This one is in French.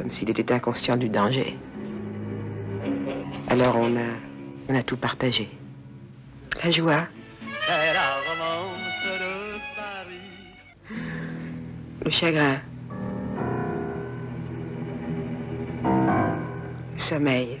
comme s'il était inconscient du danger. Alors on a, on a tout partagé. La joie, le chagrin, le sommeil.